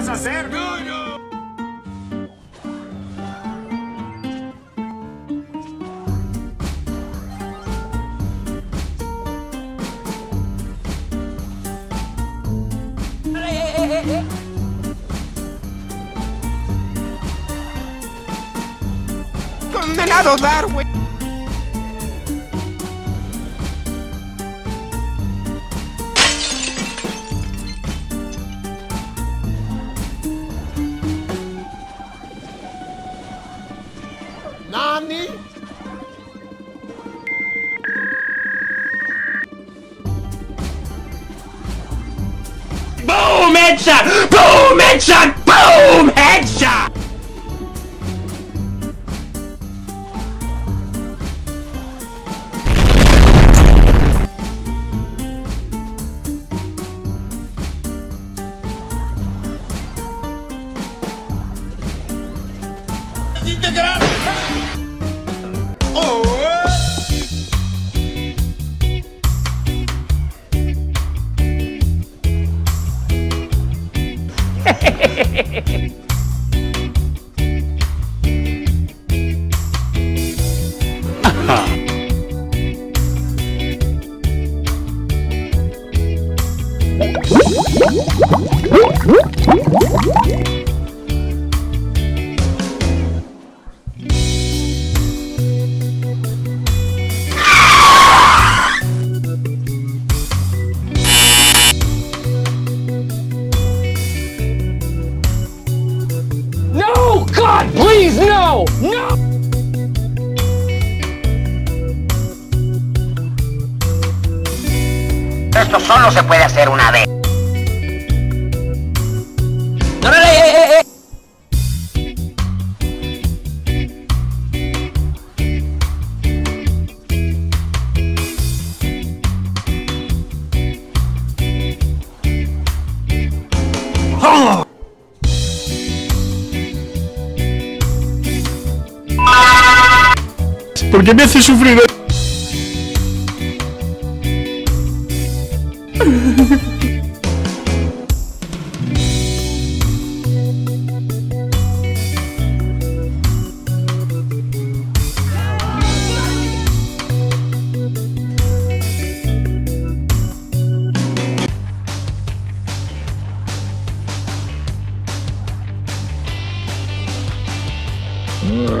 vas a hacer? ¡Condenado Darwin! Nani? Boom headshot! Boom headshot! Boom headshot! No! God, please, no! No! Esto solo se puede hacer una vez. No, no, no, eh, eh, eh. ¿Por qué me hace sufrir? 何？